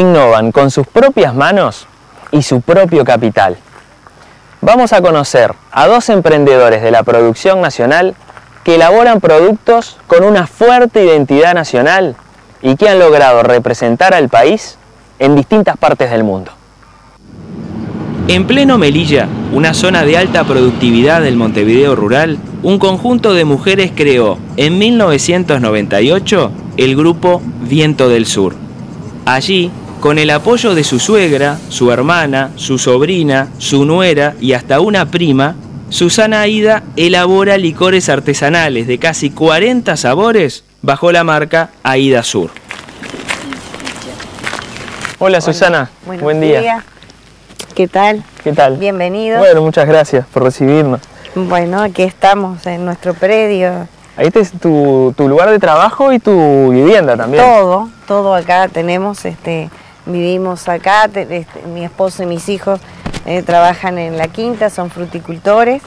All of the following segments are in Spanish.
innovan con sus propias manos y su propio capital. Vamos a conocer a dos emprendedores de la producción nacional que elaboran productos con una fuerte identidad nacional y que han logrado representar al país en distintas partes del mundo. En pleno Melilla, una zona de alta productividad del Montevideo rural, un conjunto de mujeres creó en 1998 el grupo Viento del Sur. Allí, con el apoyo de su suegra, su hermana, su sobrina, su nuera y hasta una prima, Susana Aida elabora licores artesanales de casi 40 sabores bajo la marca Aida Sur. Hola, Susana, buen día. ¿Qué tal? ¿Qué tal? Bienvenido. Bueno, muchas gracias por recibirnos. Bueno, aquí estamos en nuestro predio. Ahí es tu, tu lugar de trabajo y tu vivienda también. Todo, todo acá tenemos, este, vivimos acá, este, mi esposo y mis hijos eh, trabajan en la quinta, son fruticultores,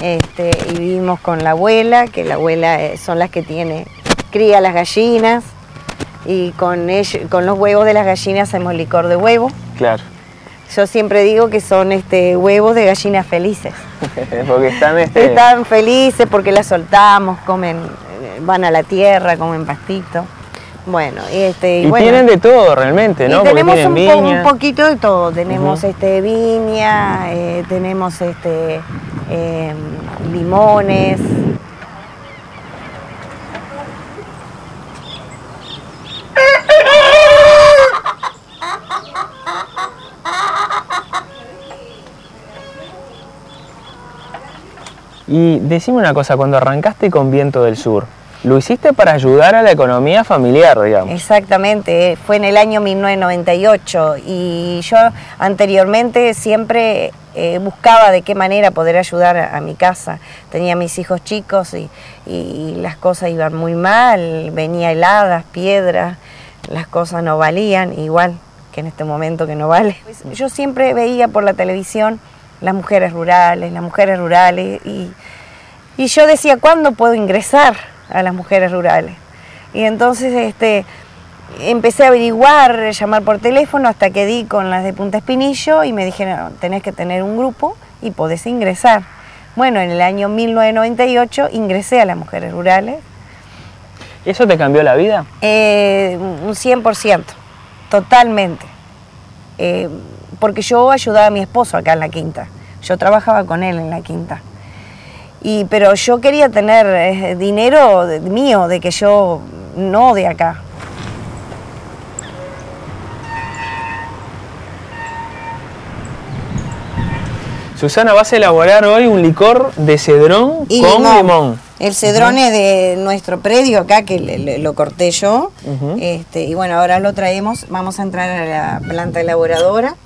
este, y vivimos con la abuela, que la abuela eh, son las que tiene, cría las gallinas, y con, con los huevos de las gallinas hacemos licor de huevo. Claro. Yo siempre digo que son este, huevos de gallinas felices. porque están, este... están felices porque las soltamos, comen, van a la tierra, comen pastito. Bueno, este, y, tienen de todo realmente, ¿no? tenemos un, poquito de todo. Tenemos este viña, eh, tenemos este em, limones, Y decime una cosa, cuando arrancaste con Viento del Sur, lo hiciste para ayudar a la economía familiar, digamos. Exactamente, fue en el año 1998 y yo anteriormente siempre eh, buscaba de qué manera poder ayudar a, mi casa. Tenía mis hijos chicos y, y, las cosas iban muy mal, venía heladas, piedras, las cosas no valían, igual que en este momento que no vale. Yo siempre veía por la televisión las mujeres rurales, las mujeres rurales, y, yo decía, ¿cuándo puedo ingresar a las mujeres rurales? Y entonces este, empecé a averiguar, llamar por teléfono hasta que di con las de Punta Espinillo y me dijeron, tenés que tener un grupo y podés ingresar. Bueno, en el año 1998 ingresé a las mujeres rurales. ¿Eso te cambió la vida? Eh, un 100%, totalmente. Eh, porque yo ayudaba a mi esposo acá en la quinta. Yo trabajaba con él en la quinta. Y, pero yo quería tener eh, dinero mío, de que yo no de acá. Susana, vas a elaborar hoy un licor de cedrón con limón. El cedrón es de nuestro predio acá, que lo corté yo. este, y bueno, ahora lo traemos. Vamos a entrar a la planta elaboradora.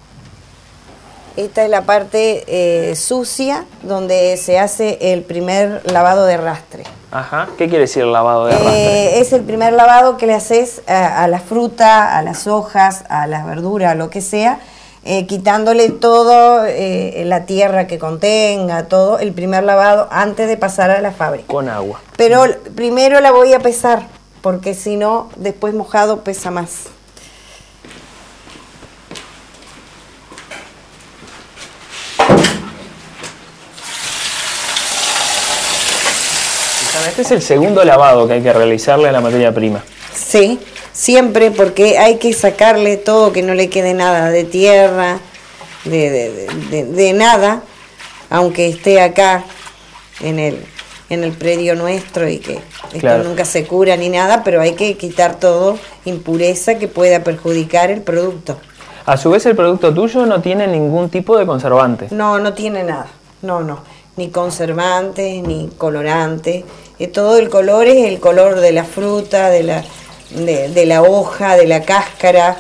Esta es la parte eh, sucia donde se hace el primer lavado de rastre. Ajá. ¿Qué quiere decir el lavado de rastre? Eh, es el primer lavado que le haces a, la fruta, a las hojas, a las verduras, a lo que sea, eh, quitándole todo la tierra que contenga, todo, el primer lavado antes de pasar a la fábrica. Con agua. Pero primero la voy a pesar, porque si no, después mojado pesa más. Este es el segundo lavado que hay que realizarle a la materia prima. Sí, siempre porque hay que sacarle todo, que no le quede nada de tierra, de, nada, aunque esté acá en el, en el predio nuestro y que esto nunca se cura ni nada, pero hay que quitar todo impureza que pueda perjudicar el producto. A su vez el producto tuyo no tiene ningún tipo de conservante. No, no tiene nada, no, no, ni conservantes, ni colorantes todo el color es el color de la fruta, de la, de, la hoja, de la cáscara.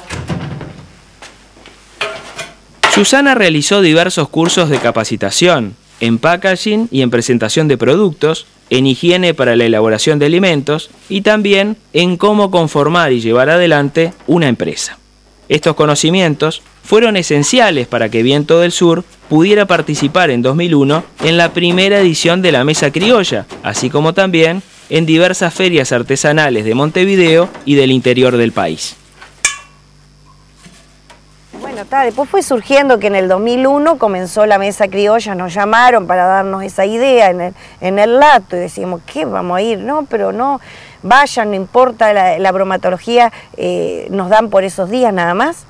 Susana realizó diversos cursos de capacitación en packaging y en presentación de productos, en higiene para la elaboración de alimentos y también en cómo conformar y llevar adelante una empresa. Estos conocimientos fueron esenciales para que Viento del Sur pudiera participar en 2001 en la primera edición de la Mesa Criolla, así como también en diversas ferias artesanales de Montevideo y del interior del país. Bueno, está, después fue surgiendo que en el 2001 comenzó la mesa criolla, nos llamaron para darnos esa idea en el, en el lato y decíamos, ¿qué vamos a ir? No, pero no, vayan, no importa, la, bromatología eh, nos dan por esos días nada más.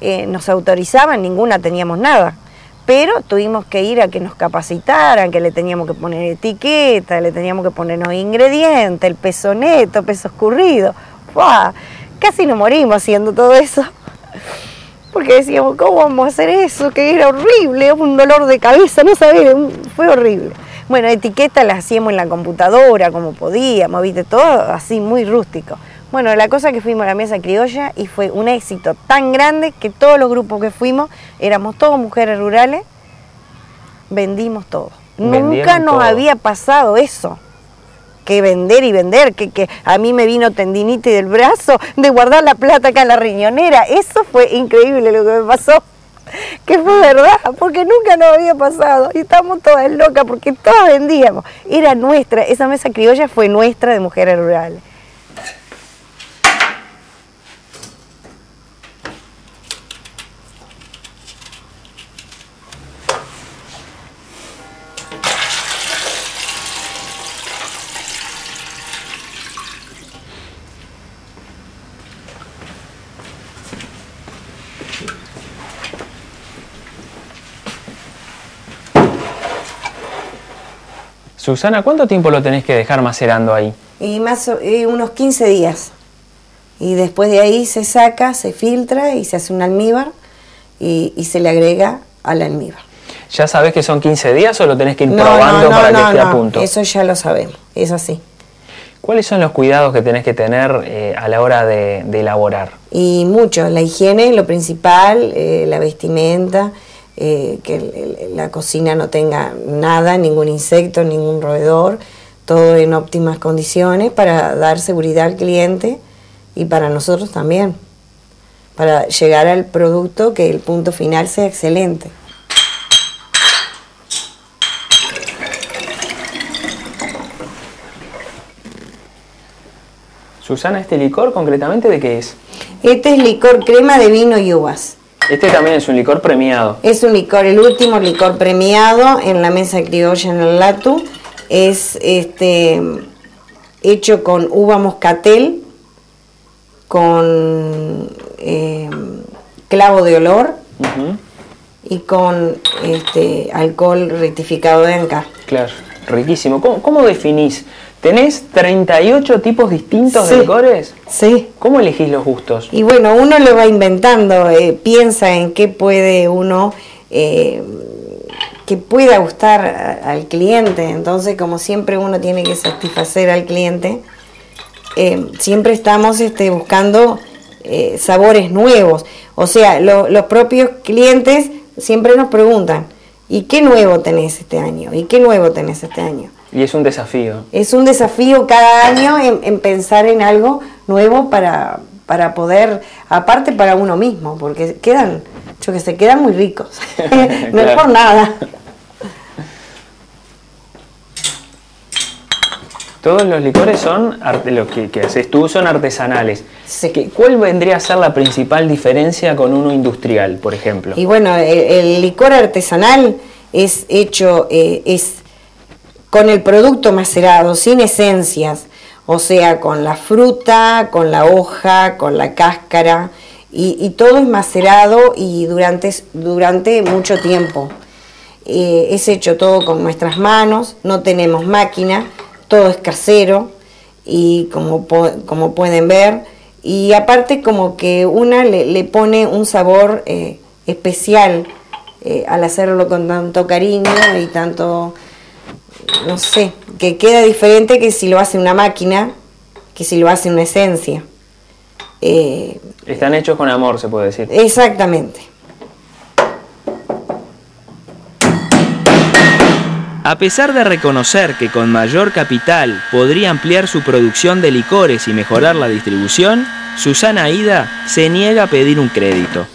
Eh, nos autorizaban, ninguna teníamos nada pero tuvimos que ir a que nos capacitaran, que le teníamos que poner etiqueta, le teníamos que poner los ingredientes, el peso neto, peso escurrido. Casi nos morimos haciendo todo eso. Porque decíamos, ¿cómo vamos a hacer eso? Que era horrible, un dolor de cabeza, no sabía, fue horrible. Bueno, etiqueta las hacíamos en la computadora como podíamos, viste, todo así muy rústico. Bueno, la cosa que fuimos a la mesa criolla y fue un éxito tan grande que todos los grupos que fuimos éramos todos mujeres rurales, vendimos todo. Nunca nos había pasado eso, que vender y vender, que, que a mí me vino tendinitis del brazo de guardar la plata acá en la riñonera. Eso fue increíble lo que me pasó que fue verdad, porque nunca nos había pasado y estamos todas locas porque todas vendíamos. Era nuestra, esa mesa criolla fue nuestra de mujeres rurales. Susana, ¿cuánto tiempo lo tenés que dejar macerando ahí? Y más unos 15 días. Y después de ahí se saca, se filtra y se hace un almíbar y, se le agrega al almíbar. ¿Ya sabes que son 15 días o lo tenés que ir probando para que esté a punto? Eso ya lo sabemos, es así. ¿Cuáles son los cuidados que tenés que tener eh, a la hora de, elaborar? Y mucho, la higiene, lo principal, eh, la vestimenta, eh, que la cocina no tenga nada, ningún insecto, ningún roedor, todo en óptimas condiciones para dar seguridad al cliente y para nosotros también, para llegar al producto que el punto final sea excelente. Susana, ¿este licor concretamente de qué es? Este es licor crema de vino y uvas. Este también es un licor premiado. Es un licor, el último licor premiado en la mesa criolla en el Latu. Es este hecho con uva moscatel, con eh, clavo de olor y con este alcohol rectificado de anca. Claro, riquísimo. ¿Cómo, cómo definís ¿Tenés 38 tipos distintos de licores? Sí. ¿Cómo elegís los gustos? Y bueno, uno lo va inventando, eh, piensa en qué puede uno, eh, que pueda gustar al cliente. Entonces, como siempre uno tiene que satisfacer al cliente, eh, siempre estamos este, buscando sabores nuevos. O sea, los propios clientes siempre nos preguntan, ¿y qué nuevo tenés este año? ¿Y qué nuevo tenés este año? Y es un desafío. Es un desafío cada año en, pensar en algo nuevo para, para, poder, aparte para uno mismo, porque quedan, yo que sé, quedan muy ricos. no es por nada. Todos los licores son, los que, que, haces tú, son artesanales. Sí. ¿Cuál vendría a ser la principal diferencia con uno industrial, por ejemplo? Y bueno, el, licor artesanal es hecho, eh, es con el producto macerado, sin esencias, o sea, con la fruta, con la hoja, con la cáscara, y, todo es macerado y durante, durante mucho tiempo. Eh, es hecho todo con nuestras manos, no tenemos máquina, todo es casero y como, como pueden ver, y aparte como que una le, pone un sabor eh, especial eh, al hacerlo con tanto cariño y tanto no sé, que queda diferente que si lo hace una máquina, que si lo hace una esencia. Eh, Están hechos con amor, se puede decir. Exactamente. A pesar de reconocer que con mayor capital podría ampliar su producción de licores y mejorar la distribución, Susana Aida se niega a pedir un crédito.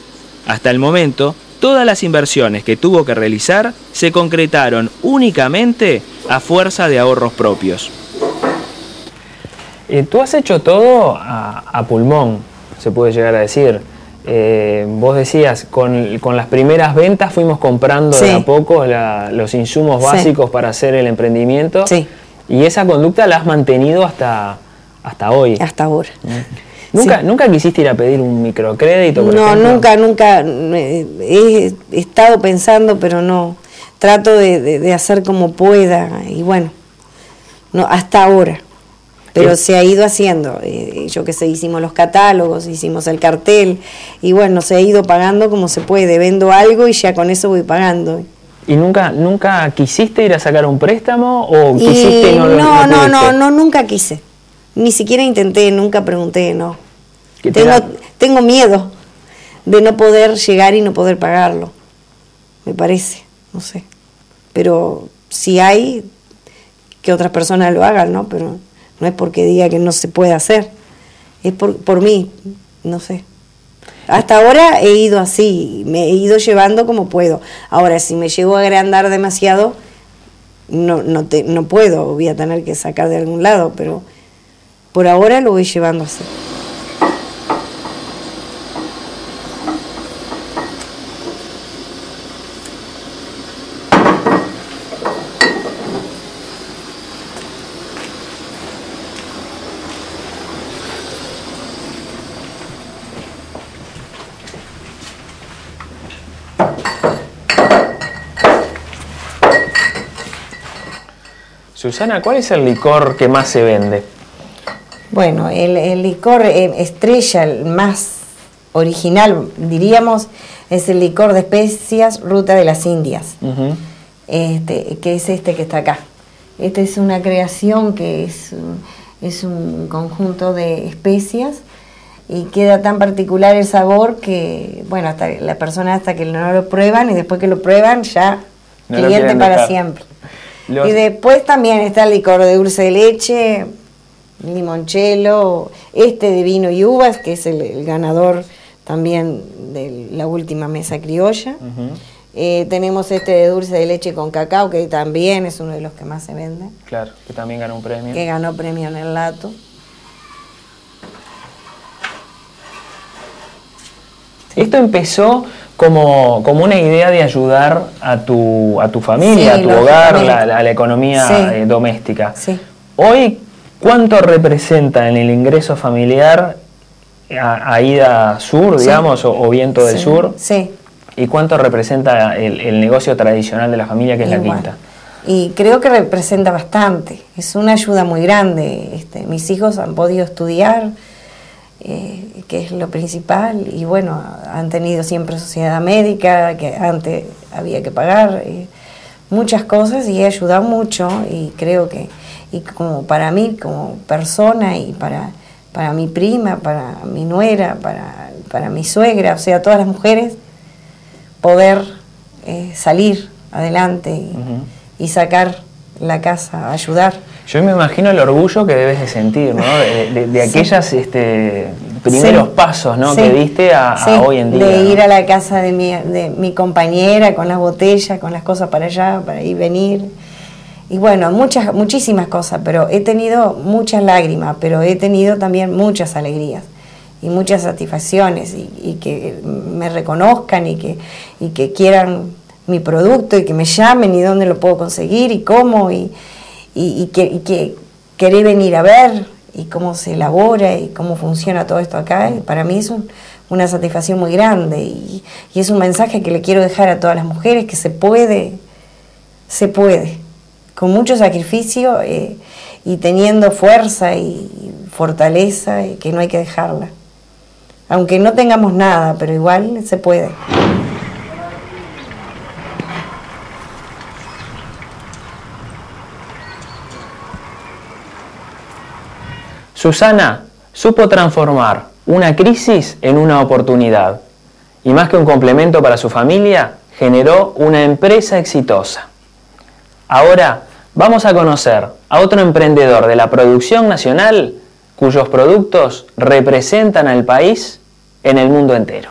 Hasta el momento, todas las inversiones que tuvo que realizar se concretaron únicamente a fuerza de ahorros propios. Eh, tú has hecho todo a, pulmón, se puede llegar a decir. eh, vos decías, con, las primeras ventas fuimos comprando de a poco los insumos básicos para hacer el emprendimiento. Sí. Y esa conducta la has mantenido hasta, hasta hoy. Hasta ahora. Mm. ¿Nunca, ¿Nunca quisiste ir a pedir un microcrédito? Por no, nunca, nunca. He estado pensando, pero no. Trato de, hacer como pueda. Y bueno, no, hasta ahora pero se ha ido haciendo. Eh, yo que sé, hicimos los catálogos, hicimos el cartel y bueno, se ha ido pagando como se puede. Vendo algo y ya con eso voy pagando. ¿Y nunca, nunca quisiste ir a sacar un préstamo o quisiste no, no, no, no, no, nunca quise. Ni siquiera intenté, nunca pregunté, no. Tengo, tengo miedo de no poder llegar y no poder pagarlo. Me parece, no sé. Pero si hay, que otras personas lo hagan, ¿no? Pero no es porque diga que no se puede hacer, es por, por mí, no sé. Hasta ahora he ido así, me he ido llevando como puedo. Ahora, si me llego a agrandar demasiado, no, no, te, no puedo, voy a tener que sacar de algún lado, pero por ahora lo voy llevando así. Susana, ¿cuál es el licor que más se vende? Bueno, el, licor eh, estrella, el más original, diríamos, es el licor de especias Ruta de las Indias, este, que es este que está acá. Esta es una creación que es, es un conjunto de especias y queda tan particular el sabor que, bueno, hasta la persona hasta que no lo prueban y después que lo prueban ya cliente para siempre. Y después también está el licor de dulce de leche, limonchelo, este de vino y uvas, que es el, ganador también de la última mesa criolla. Eh, tenemos este de dulce de leche con cacao, que también es uno de los que más se vende. Claro, que también ganó un premio. Que ganó premio en el Lato. Esto empezó como, una idea de ayudar a tu, a tu familia, a tu hogar, a la, economía eh, doméstica. Hoy, ¿cuánto representa en el ingreso familiar a, Ida Sur, digamos, o, Viento del Sur? Sí. ¿Y cuánto representa el, negocio tradicional de la familia, que es la quinta? Y creo que representa bastante, es una ayuda muy grande. Este, mis hijos han podido estudiar, eh, que es lo principal, y bueno, han tenido siempre sociedad médica, que antes había que pagar, eh, muchas cosas y he ayudado mucho y creo que, y como para mí, como persona y para, para mi prima, para mi nuera, para, para mi suegra, o sea, todas las mujeres, poder eh, salir adelante y sacar la casa, ayudar. Yo me imagino el orgullo que debes de sentir, ¿no? De, de, aquellos este, primeros pasos ¿no? que diste a, hoy en día. De ir a la casa de mi, de mi compañera con las botellas, con las cosas para allá, para ir venir. Y bueno, muchas, muchísimas cosas, pero he tenido muchas lágrimas, pero he tenido también muchas alegrías y muchas satisfacciones y, y que me reconozcan y que, y que quieran mi producto y que me llamen y dónde lo puedo conseguir y cómo y, y, que, que querer venir a ver y cómo se elabora y cómo funciona todo esto acá, para mí es una satisfacción muy grande y, es un mensaje que le quiero dejar a todas las mujeres que se puede, se puede, con mucho sacrificio eh, y teniendo fuerza y fortaleza y que no hay que dejarla. Aunque no tengamos nada, pero igual se puede. Susana supo transformar una crisis en una oportunidad y más que un complemento para su familia, generó una empresa exitosa. Ahora vamos a conocer a otro emprendedor de la producción nacional cuyos productos representan al país en el mundo entero.